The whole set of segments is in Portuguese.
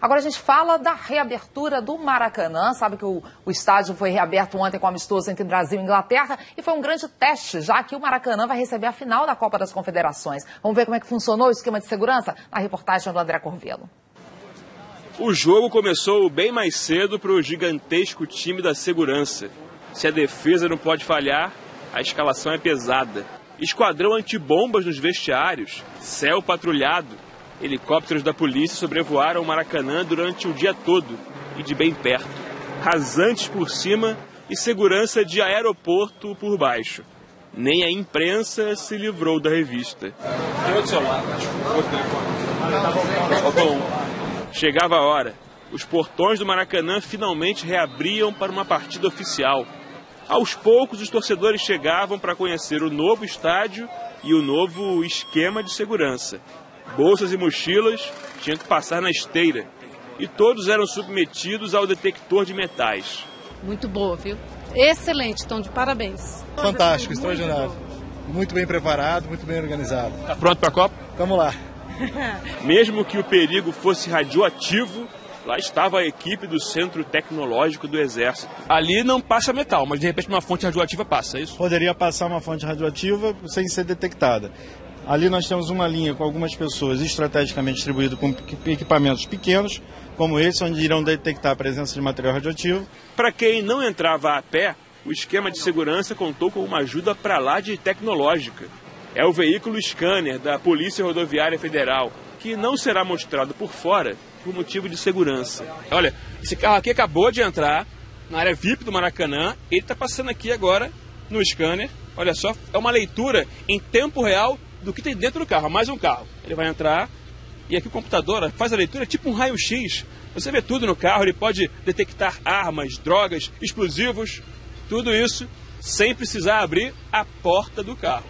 Agora a gente fala da reabertura do Maracanã. Sabe que o, o, estádio foi reaberto ontem com amistoso entre Brasil e Inglaterra e foi um grande teste, já que o Maracanã vai receber a final da Copa das Confederações. Vamos ver como é que funcionou o esquema de segurança na reportagem do André Corvelo. O jogo começou bem mais cedo para o gigantesco time da segurança. Se a defesa não pode falhar, a escalação é pesada. Esquadrão antibombas nos vestiários, céu patrulhado, Helicópteros da polícia sobrevoaram o Maracanã durante o dia todo e de bem perto. Rasantes por cima e segurança de aeroporto por baixo. Nem a imprensa se livrou da revista. Tem outro celular? Faltou um. Chegava a hora. Os portões do Maracanã finalmente reabriam para uma partida oficial. Aos poucos, os torcedores chegavam para conhecer o novo estádio e o novo esquema de segurança bolsas e mochilas tinham que passar na esteira. E todos eram submetidos ao detector de metais. Muito boa, viu? Excelente, Tom, de parabéns. Fantástico, extraordinário. Muito bem preparado, muito bem organizado. Tá pronto para a Copa? Vamos lá. Mesmo que o perigo fosse radioativo, lá estava a equipe do Centro Tecnológico do Exército. Ali não passa metal, mas de repente uma fonte radioativa passa, é isso? Poderia passar uma fonte radioativa sem ser detectada. Ali nós temos uma linha com algumas pessoas estrategicamente distribuídas com equipamentos pequenos, como esse, onde irão detectar a presença de material radioativo. Para quem não entrava a pé, o esquema de segurança contou com uma ajuda para lá de tecnológica. É o veículo scanner da Polícia Rodoviária Federal, que não será mostrado por fora por motivo de segurança. Olha, esse carro aqui acabou de entrar na área VIP do Maracanã, ele está passando aqui agora no scanner. Olha só, é uma leitura em tempo real do que tem dentro do carro, mais um carro. Ele vai entrar e aqui o computador faz a leitura tipo um raio-x. Você vê tudo no carro, ele pode detectar armas, drogas, explosivos, tudo isso sem precisar abrir a porta do carro.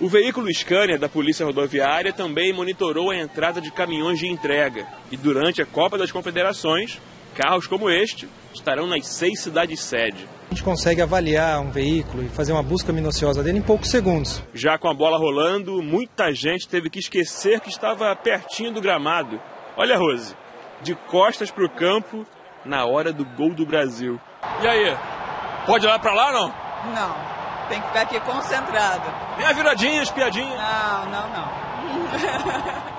O veículo Scania da Polícia Rodoviária também monitorou a entrada de caminhões de entrega. E durante a Copa das Confederações, carros como este estarão nas seis cidades sede. A gente consegue avaliar um veículo e fazer uma busca minuciosa dele em poucos segundos. Já com a bola rolando, muita gente teve que esquecer que estava pertinho do gramado. Olha, Rose, de costas para o campo na hora do gol do Brasil. E aí, pode ir lá para lá não? Não, tem que ficar aqui concentrado. Nem a viradinha, espiadinha? Não, não, não.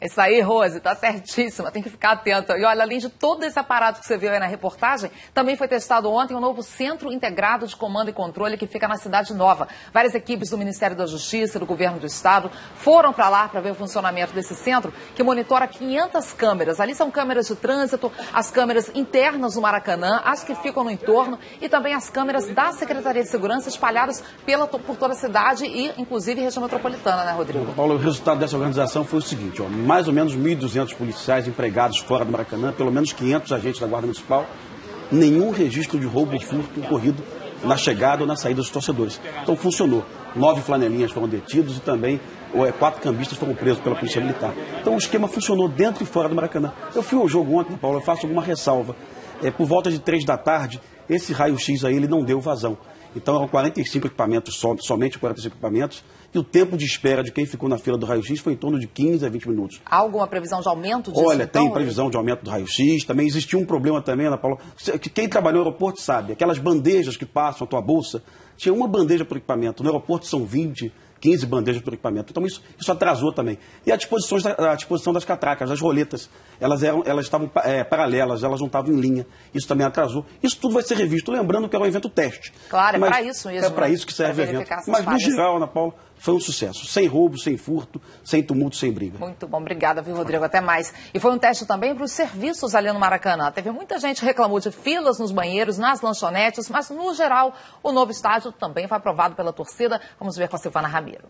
É isso aí, Rose, tá certíssima, tem que ficar atenta. E olha, além de todo esse aparato que você viu aí na reportagem, também foi testado ontem um novo Centro Integrado de Comando e Controle que fica na Cidade Nova. Várias equipes do Ministério da Justiça e do Governo do Estado foram para lá para ver o funcionamento desse centro, que monitora 500 câmeras. Ali são câmeras de trânsito, as câmeras internas do Maracanã, as que ficam no entorno e também as câmeras da Secretaria de Segurança espalhadas pela, por toda a cidade e, inclusive, região metropolitana, né, Rodrigo? Paulo, o resultado dessa organização foi o seguinte, ó, mais ou menos 1.200 policiais empregados fora do Maracanã, pelo menos 500 agentes da Guarda Municipal, nenhum registro de roubo ou furto ocorrido na chegada ou na saída dos torcedores. Então funcionou. Nove flanelinhas foram detidos e também é, quatro cambistas foram presos pela Polícia Militar. Então o esquema funcionou dentro e fora do Maracanã. Eu fui ao jogo ontem, Paulo, eu faço alguma ressalva. É, por volta de três da tarde, esse raio-x aí ele não deu vazão. Então eram 45 equipamentos, somente 45 equipamentos, e o tempo de espera de quem ficou na fila do raio-x foi em torno de 15 a 20 minutos. Há alguma previsão de aumento disso? Olha, então, tem previsão de aumento do raio-x. Também existiu um problema também, Ana Paula. Quem trabalhou no aeroporto sabe, aquelas bandejas que passam a tua bolsa, tinha uma bandeja por equipamento. No aeroporto são 20, 15 bandejas por equipamento. Então isso, isso atrasou também. E a disposição, a disposição das catracas, das roletas, elas, eram, elas estavam é, paralelas, elas não estavam em linha. Isso também atrasou. Isso tudo vai ser revisto. Lembrando que era um evento teste. Claro, é para isso mesmo. É para isso que serve o evento. Mas, no geral, Ana Paula, foi um sucesso. Sem roubo, sem furto, sem tumulto, sem briga. Muito bom. Obrigada, viu, Rodrigo? Até mais. E foi um teste também para os serviços ali no Maracanã. Teve muita gente que reclamou de filas nos banheiros, nas lanchonetes, mas, no geral, o novo estádio também foi aprovado pela torcida. Vamos ver com a Silvana Ramiro.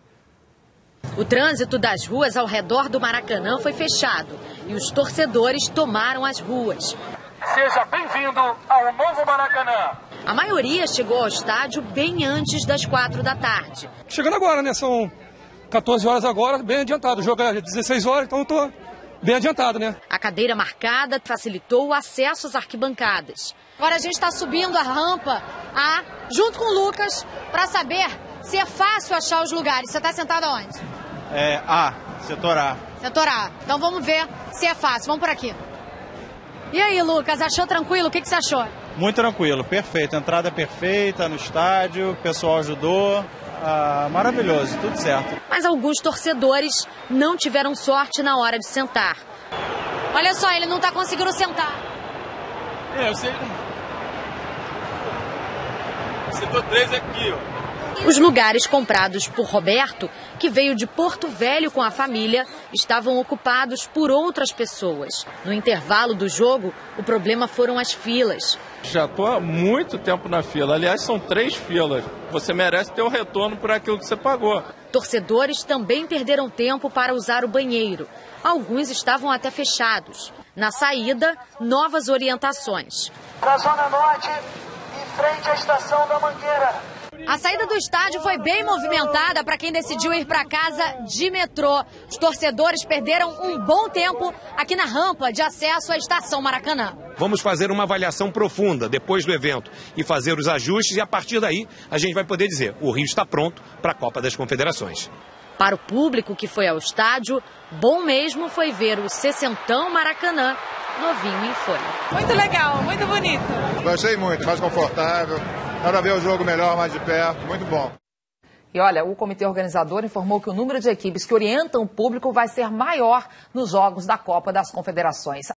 O trânsito das ruas ao redor do Maracanã foi fechado e os torcedores tomaram as ruas. Seja bem-vindo ao novo Maracanã. A maioria chegou ao estádio bem antes das quatro da tarde. Chegando agora, né? São 14 horas agora, bem adiantado. O jogo é 16 horas, então eu tô bem adiantado, né? A cadeira marcada facilitou o acesso às arquibancadas. Agora a gente está subindo a rampa A, junto com o Lucas, para saber se é fácil achar os lugares. Você está sentado aonde? É A, setor A. Setor A. Então vamos ver se é fácil. Vamos por aqui. E aí, Lucas, achou tranquilo? O que, que você achou? Muito tranquilo, perfeito. Entrada perfeita no estádio, o pessoal ajudou. Ah, maravilhoso, tudo certo. Mas alguns torcedores não tiveram sorte na hora de sentar. Olha só, ele não está conseguindo sentar. É, eu sei. Setor 3 aqui, ó. Os lugares comprados por Roberto, que veio de Porto Velho com a família, estavam ocupados por outras pessoas. No intervalo do jogo, o problema foram as filas. Já estou há muito tempo na fila. Aliás, são três filas. Você merece ter o retorno por aquilo que você pagou. Torcedores também perderam tempo para usar o banheiro. Alguns estavam até fechados. Na saída, novas orientações. Na Zona Norte, em frente à estação da Mangueira. A saída do estádio foi bem movimentada para quem decidiu ir para casa de metrô. Os torcedores perderam um bom tempo aqui na rampa de acesso à estação Maracanã. Vamos fazer uma avaliação profunda depois do evento e fazer os ajustes, e a partir daí a gente vai poder dizer: o Rio está pronto para a Copa das Confederações. Para o público que foi ao estádio, bom mesmo foi ver o sessentão Maracanã novinho em folha. Muito legal, muito bonito. Gostei muito, mais confortável. Para ver o jogo melhor, mais de perto, muito bom. E olha, o comitê organizador informou que o número de equipes que orientam o público vai ser maior nos jogos da Copa das Confederações.